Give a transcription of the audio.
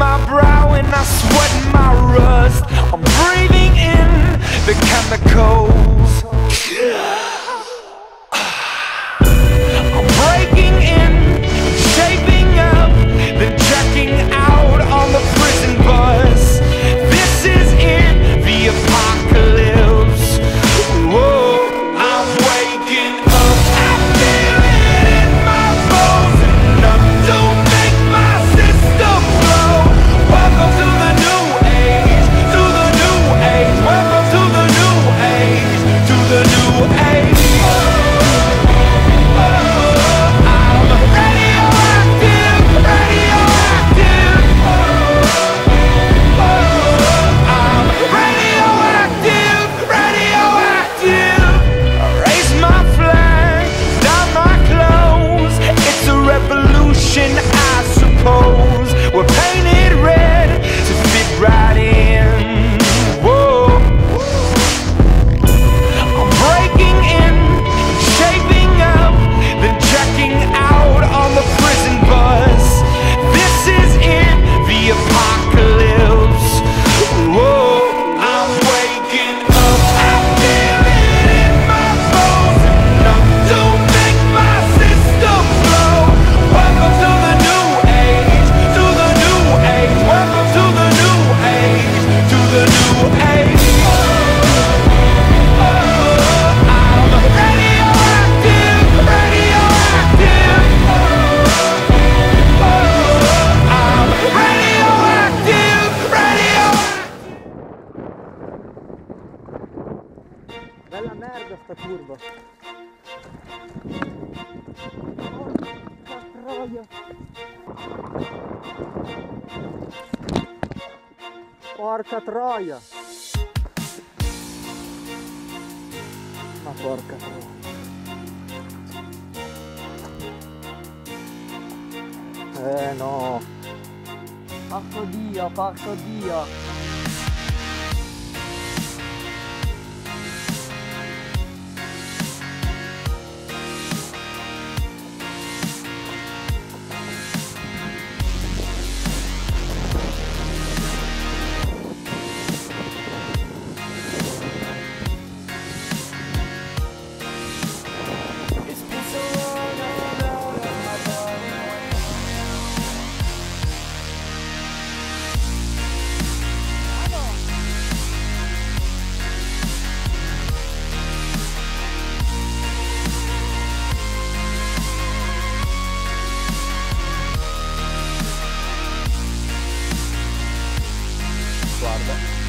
my brow and I sweat my rust. I'm guarda sta curva porca troia porca troia ma porca troia Eh no! Porco Dio, porco Dio! 的。